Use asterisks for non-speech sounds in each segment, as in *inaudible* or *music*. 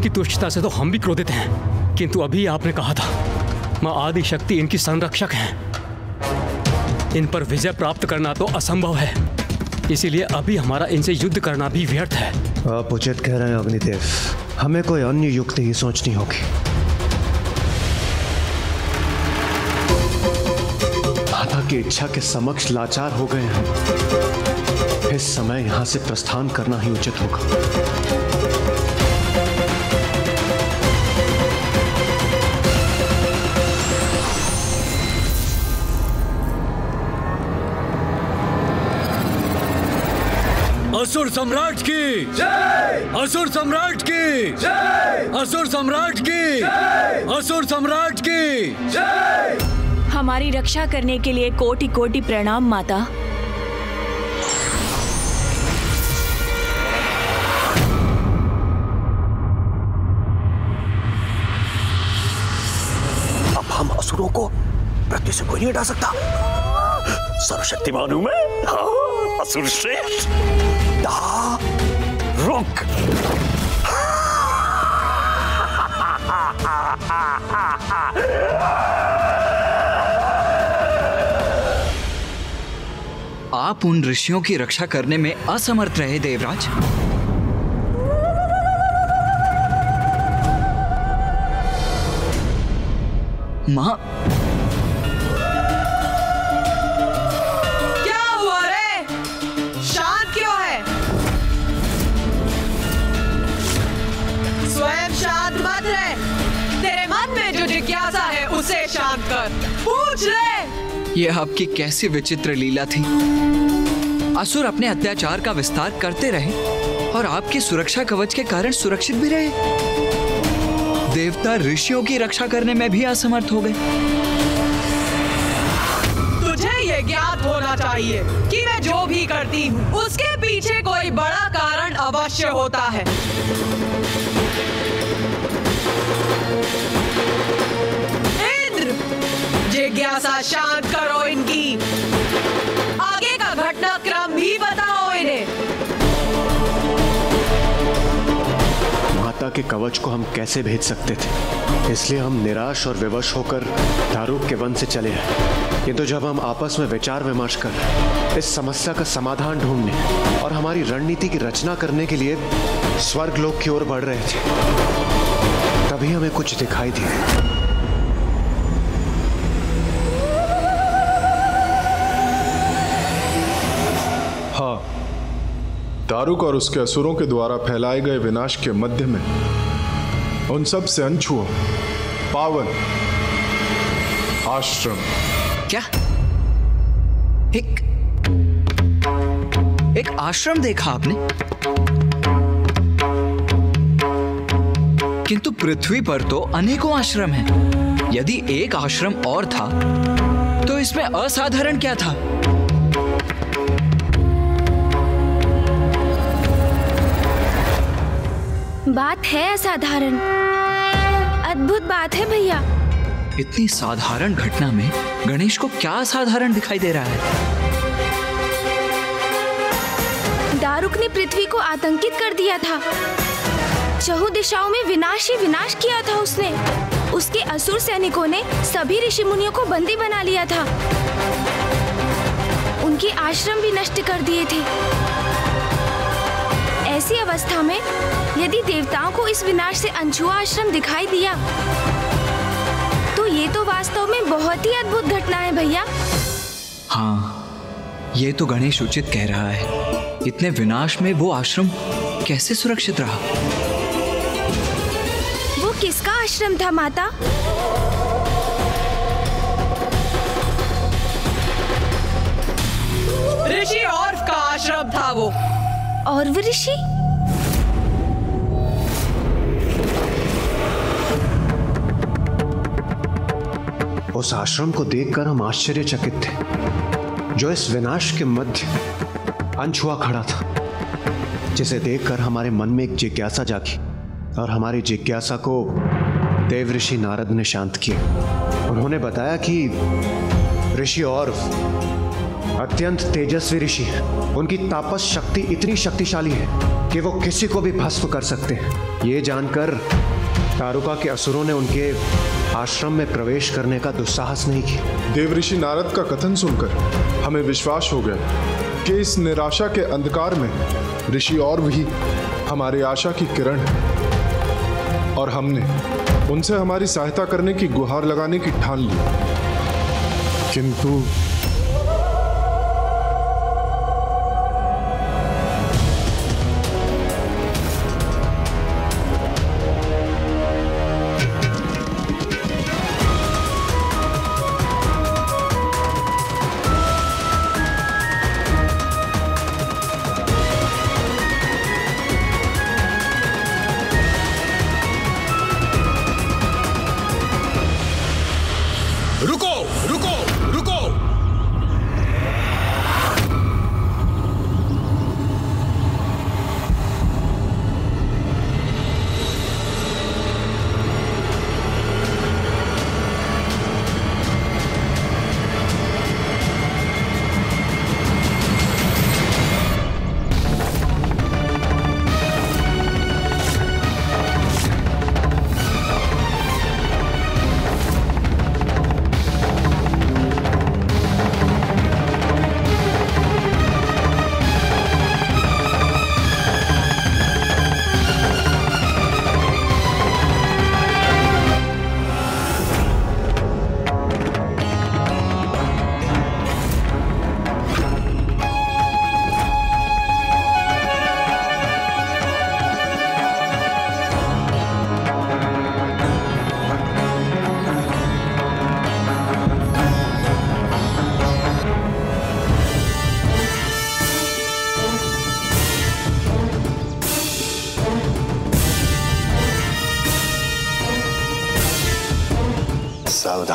इनकी तुष्टता से तो हम भी क्रोधित हैं। किंतु अभी आपने कहा था, माँ आदि शक्ति इनकी संरक्षक है। इन पर विजय प्राप्त करना तो असंभव है। इसीलिए अभी हमारा इनसे युद्ध करना भी व्यर्थ है। आप उचित कह रहे हैं, अग्निदेव। हमें कोई अन्य युक्ति ही सोचनी होगी। माता की इच्छा के समक्ष लाचार हो गए हैं। इस समय यहाँ से प्रस्थान करना ही उचित होगा। असुर सम्राट की। जय! असुर सम्राट की। जय! असुर सम्राट की। असुर सम्राट की। हमारी रक्षा करने के लिए कोटि कोटि प्रणाम माता। अब हम असुरों को पृथ्वी से कोई नहीं हटा सकता। सर्वशक्तिमान हूँ मैं। हाँ, असुर श्रेष्ठ। दा। रुक। आप उन ऋषियों की रक्षा करने में असमर्थ रहे देवराज। माँ ये आपकी कैसी विचित्र लीला थी? असुर अपने अत्याचार का विस्तार करते रहे और आपकी सुरक्षा कवच के कारण सुरक्षित भी रहे। देवता ऋषियों की रक्षा करने में भी असमर्थ हो गए। तुझे ये ज्ञात होना चाहिए कि मैं जो भी करती हूँ, उसके पीछे कोई बड़ा कारण अवश्य होता है। जिज्ञासा शांत करो इनकी। आगे का घटनाक्रम भी बताओ इन्हें। माता के कवच को हम कैसे भेज सकते थे? इसलिए हम निराश और विवश होकर दारूक के वन से चले आए। किंतु जब हम आपस में विचार विमर्श कर इस समस्या का समाधान ढूँढने और हमारी रणनीति की रचना करने के लिए स्वर्ग लोक की ओर बढ़ रहे थे। तभी हमें कुछ दिखाई दिया। दारुक और उसके असुरों के द्वारा फैलाए गए विनाश के मध्य में उन सबसे अनछुआ पावन। आश्रम। क्या? एक एक आश्रम देखा आपने? किंतु पृथ्वी पर तो अनेकों आश्रम हैं। यदि एक आश्रम और था तो इसमें असाधारण क्या था? बात है असाधारण। अद्भुत बात है भैया। इतनी साधारण घटना में गणेश को क्या असाधारण दिखाई दे रहा है? दारुक ने पृथ्वी को आतंकित कर दिया था। चहु दिशाओं में विनाश ही विनाश किया था उसने। उसके असुर सैनिकों ने सभी ऋषि मुनियों को बंदी बना लिया था। उनके आश्रम भी नष्ट कर दिए थे। ऐसी अवस्था में यदि देवताओं को इस विनाश से अनछुआ आश्रम दिखाई दिया तो ये तो वास्तव में बहुत ही अद्भुत घटना है भैया। हाँ ये तो गणेश उचित कह रहा है। इतने विनाश में वो आश्रम कैसे सुरक्षित रहा? वो किसका आश्रम था माता? ऋषि और का आश्रम था वो। और वो ऋषि? उस आश्रम को देखकर हम आश्चर्यचकित थे, जो इस विनाश के मध्य अनछुआ खड़ा था, जिसे देखकर हमारे मन में एक जिज्ञासा जागी और हमारी जिज्ञासा को देव ऋषि नारद ने शांत किया। उन्होंने बताया कि ऋषि और अत्यंत तेजस्वी ऋषि हैं। उनकी तापस शक्ति इतनी शक्तिशाली है कि वो किसी को भी भस्म कर सकते हैं। ये जानकर तारुका के असुरों ने उनके आश्रम में प्रवेश करने का दुस्साहस नहीं किया। देवऋषि नारद का कथन सुनकर हमें विश्वास हो गया कि इस निराशा के अंधकार में ऋषि और भी हमारे आशा की किरण है और हमने उनसे हमारी सहायता करने की गुहार लगाने की ठान ली। किंतु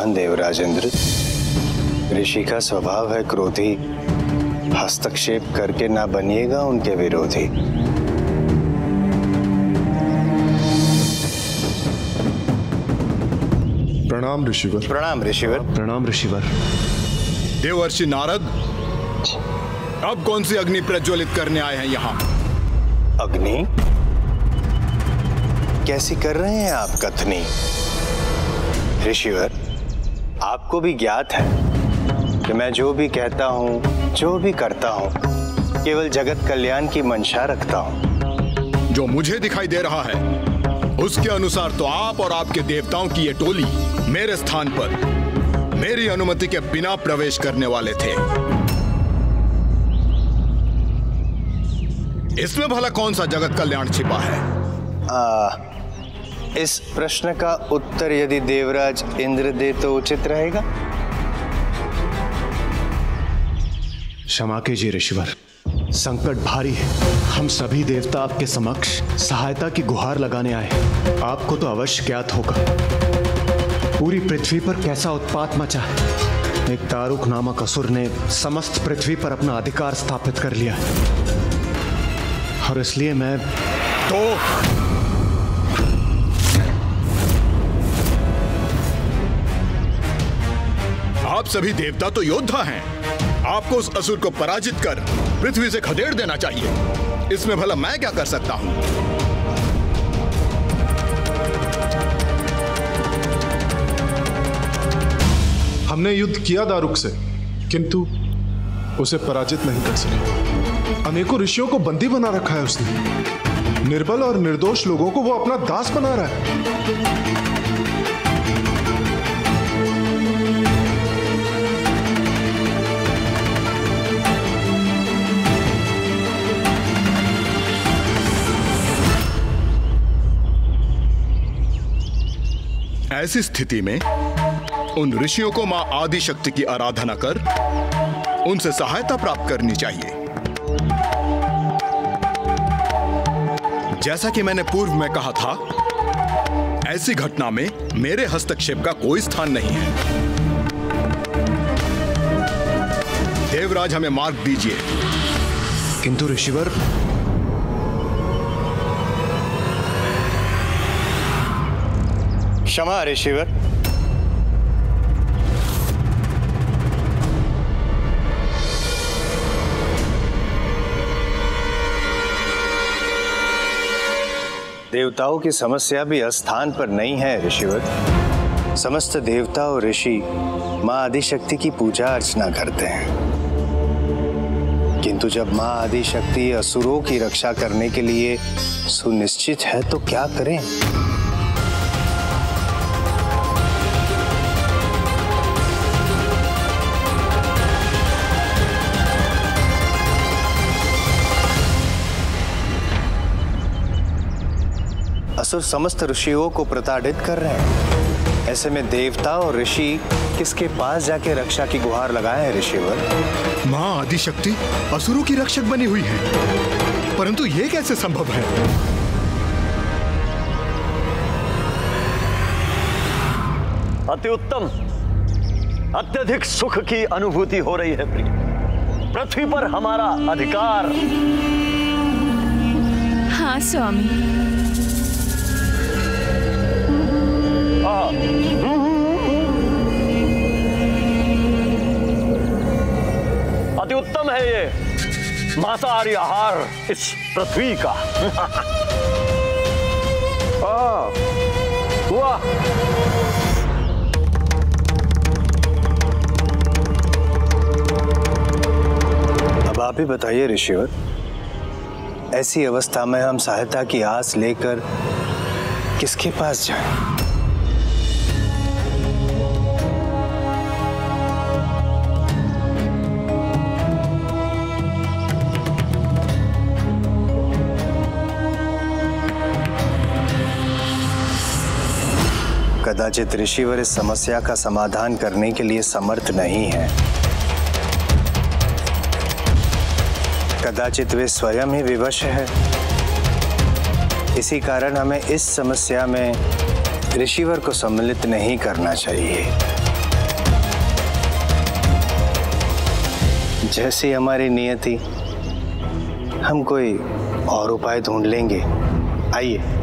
सावधान देवराजेंद्र। ऋषि का स्वभाव है क्रोधी। हस्तक्षेप करके ना बनिएगा उनके विरोधी। प्रणाम ऋषिवर। प्रणाम ऋषिवर। प्रणाम ऋषिवर। देवर्षि नारद अब कौन सी अग्नि प्रज्वलित करने आए हैं यहाँ? अग्नि? कैसी कर रहे हैं आप कथनी? ऋषिवर? आपको भी ज्ञात है कि मैं जो भी कहता हूँ जो भी करता हूँ केवल जगत कल्याण की मंशा रखता हूँ। जो मुझे दिखाई दे रहा है उसके अनुसार तो आप और आपके देवताओं की ये टोली मेरे स्थान पर मेरी अनुमति के बिना प्रवेश करने वाले थे। इसमें भला कौन सा जगत कल्याण छिपा है? आ, इस प्रश्न का उत्तर यदि देवराज इंद्र दे तो उचित रहेगा। क्षमा कीजिए ऋषिवर संकट भारी है। हम सभी देवता आपके समक्ष सहायता की गुहार लगाने आए आपको तो अवश्य ज्ञात होगा। पूरी पृथ्वी पर कैसा उत्पात मचा है? एक तारुक नामक असुर ने समस्त पृथ्वी पर अपना अधिकार स्थापित कर लिया है। और इसलिए मैं तो आप सभी देवता तो योद्धा हैं। आपको उस असुर को पराजित कर पृथ्वी से खदेड़ देना चाहिए। इसमें भला मैं क्या कर सकता हूँ? हमने युद्ध किया दारुक से, किंतु उसे पराजित नहीं कर सके। अनेकों ऋषियों को बंदी बना रखा है उसने। निर्बल और निर्दोष लोगों को वो अपना दास बना रहा है। ऐसी स्थिति में उन ऋषियों को माँ आदि शक्ति की आराधना कर उनसे सहायता प्राप्त करनी चाहिए। जैसा कि मैंने पूर्व में कहा था, ऐसी घटना में मेरे हस्तक्षेप का कोई स्थान नहीं है। देवराज हमें मार्ग दीजिए। किंतु ऋषिवर क्षमा ऋषिवर देवताओं की समस्या भी अस्थान पर नहीं है ऋषिवर समस्त देवता और ऋषि माँ आदिशक्ति की पूजा अर्चना करते हैं। किंतु जब माँ आदिशक्ति असुरों की रक्षा करने के लिए सुनिश्चित है तो क्या करें? असुर समस्त ऋषियों को प्रताड़ित कर रहे हैं। ऐसे में देवता और ऋषि किसके पास जाके रक्षा की गुहार लगाए हैं ऋषिवर? माँ आदिशक्ति असुरों की रक्षक बनी हुई है। परंतु ये कैसे संभव है? अति उत्तम। अत्यधिक सुख की अनुभूति हो रही है प्रिय। पृथ्वी पर हमारा अधिकार। हाँ स्वामी। है ये मांसाहारी आहार इस पृथ्वी का *laughs* आ, वाह अब आप ही बताइए ऋषिवर ऐसी अवस्था में हम सहायता की आस लेकर किसके पास जाएँ? कदाचित ऋषिवर इस समस्या का समाधान करने के लिए समर्थ नहीं है। कदाचित वे स्वयं ही विवश है। इसी कारण हमें इस समस्या में ऋषिवर को सम्मिलित नहीं करना चाहिए। जैसी हमारी नियति, हम कोई और उपाय ढूंढ लेंगे। आइए।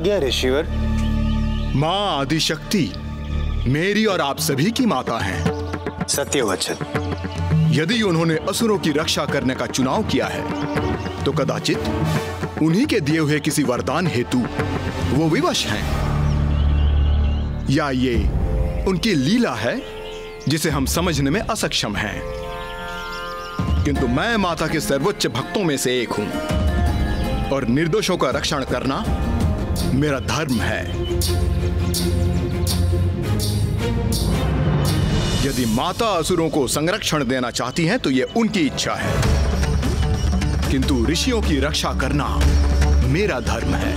गया ऋषिवर। माँ आदिशक्ति मेरी और आप सभी की माता हैं। सत्य वचन यदि उन्होंने असुरों की रक्षा करने का चुनाव किया है तो कदाचित उन्हीं के दिए हुए किसी वरदान हेतु वो विवश हैं। या ये उनकी लीला है जिसे हम समझने में असक्षम हैं। किंतु मैं माता के सर्वोच्च भक्तों में से एक हूँ और निर्दोषों का रक्षण करना मेरा धर्म है। यदि माता असुरों को संरक्षण देना चाहती हैं तो यह उनकी इच्छा है। किंतु ऋषियों की रक्षा करना मेरा धर्म है।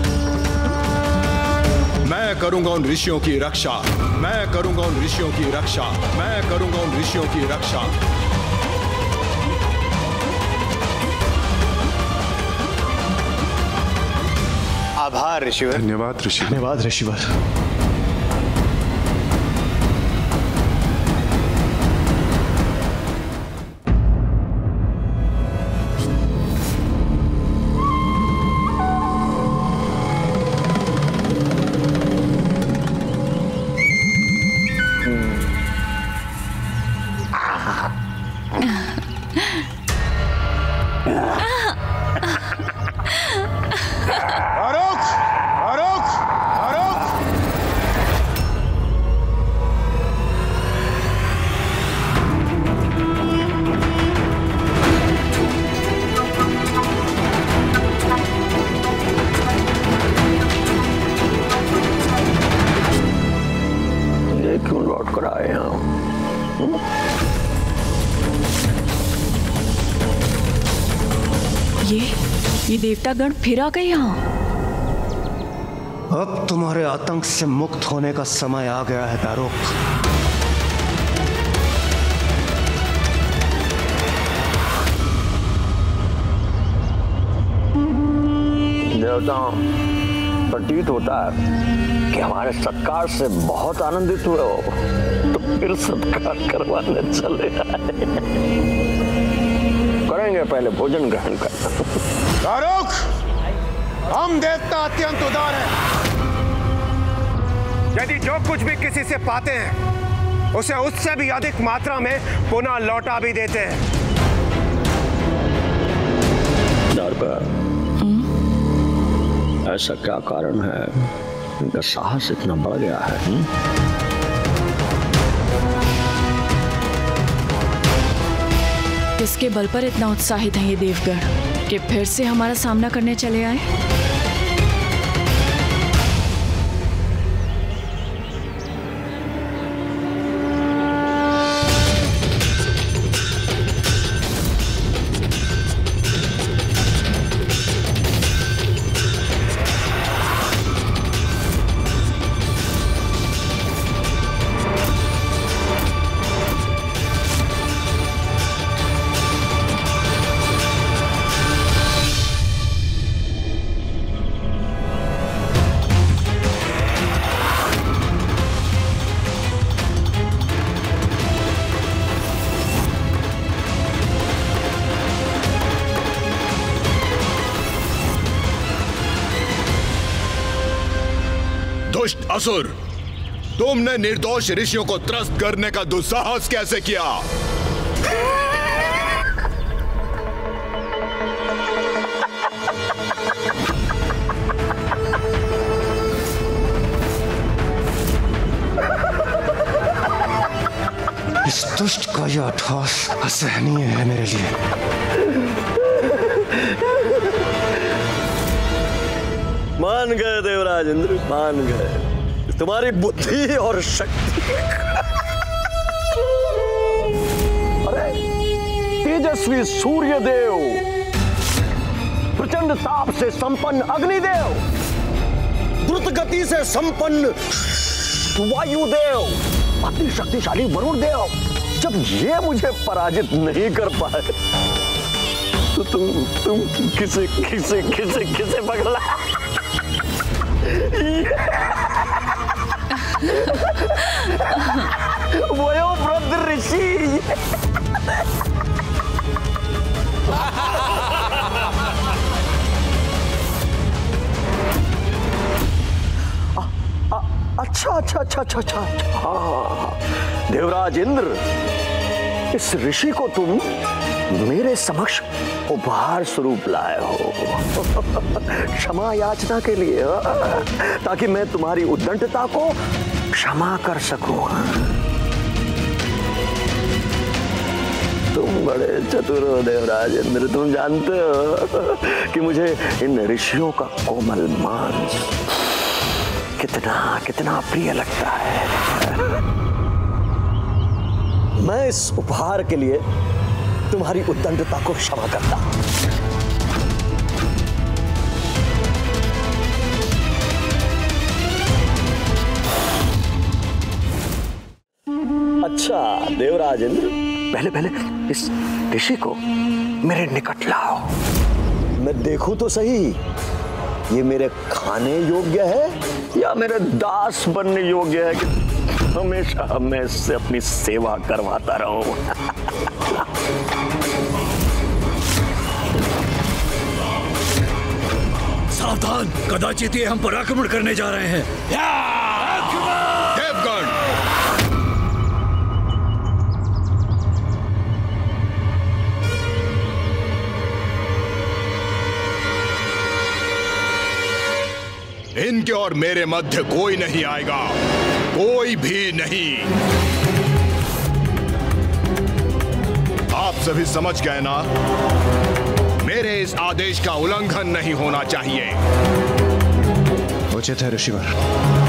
मैं करूँगा उन ऋषियों की रक्षा। मैं करूँगा उन ऋषियों की रक्षा। मैं करूँगा उन ऋषियों की रक्षा। आभार ऋषिवर। धन्यवाद ऋषि धन्यवाद ऋषिवर। देवतागण फिर आ गए यहाँ। अब तुम्हारे आतंक से मुक्त होने का समय आ गया है दारोक देवताओं प्रतीत होता है कि हमारे सत्कार से बहुत आनंदित हुए हो तो फिर सत्कार करवाने चले आए। करेंगे पहले भोजन ग्रहण कर। दारुक हम देवता अत्यंत उदार हैं। यदि जो कुछ भी किसी से पाते हैं उसे उससे भी अधिक मात्रा में पुनः लौटा भी देते हैं। ऐसा क्या कारण है? इनका साहस इतना बढ़ गया है हुँ? किसके बल पर इतना उत्साहित है ये देवगढ़? कि फिर से हमारा सामना करने चले आए? दुष्ट असुर। तुमने निर्दोष ऋषियों को त्रस्त करने का दुस्साहस कैसे किया? इस दुष्ट का यह अठोस असहनीय है मेरे लिए। मान गए देवराज इंद्र, मान गए। तुम्हारी बुद्धि और शक्ति। अरे, तेजस्वी सूर्य देव प्रचंड ताप से संपन्न अग्निदेव, द्रुत गति से संपन्न वायुदेव, अति शक्तिशाली वरुण देव जब ये मुझे पराजित नहीं कर पाए तो तुम तुम किसे किसे किसे किसे पगला ऋषि अच्छा अच्छा अच्छा अच्छा अच्छा हाँ देवराज इंद्र इस ऋषि को तुम मेरे समक्ष उपहार स्वरूप लाए हो *laughs* क्षमा याचना के लिए? ताकि मैं तुम्हारी उद्दंडता को क्षमा कर सकूँ तुम बड़े चतुर हो देवराज, इंद्र, तुम जानते हो कि मुझे इन ऋषियों का कोमल मांस कितना कितना प्रिय लगता है मैं इस उपहार के लिए तुम्हारी उद्दंडता को क्षमा करता अच्छा देवराज इंद्र पहले पहले इस ऋषि को मेरे निकट लाओ। मैं देखूँ तो सही। ये मेरे खाने योग्य है या मेरे दास बनने योग्य है? कि हमेशा मैं इससे अपनी सेवा करवाता रहूँ। सावधान कदाचित ये हम पर आक्रमण करने जा रहे हैं। देवगण! इनके और मेरे मध्य कोई नहीं आएगा। कोई भी नहीं। आप सभी समझ गए ना? मेरे इस आदेश का उल्लंघन नहीं होना चाहिए। उचित है, ऋषिवर।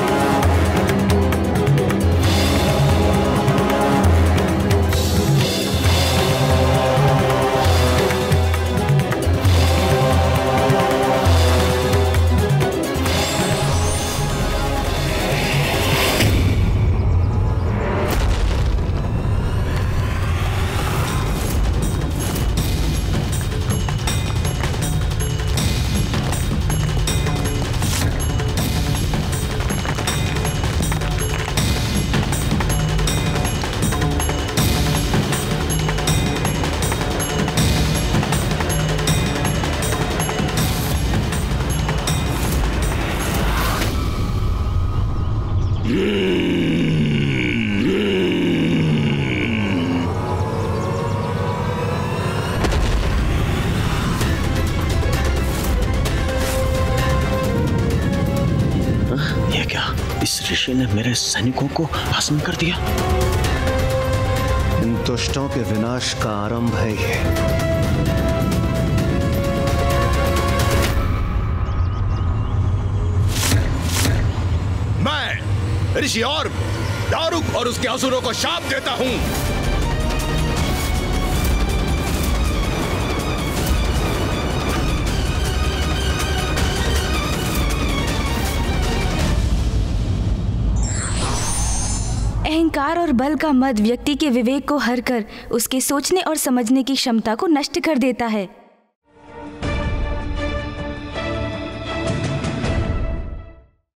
सैनिकों को भस्म कर दिया। इन दुष्टों के विनाश का आरंभ है ये। मैं ऋषि और दारुक और उसके असुरों को शाप देता हूँ। अहंकार और बल का मद व्यक्ति के विवेक को हर कर उसके सोचने और समझने की क्षमता को नष्ट कर देता है।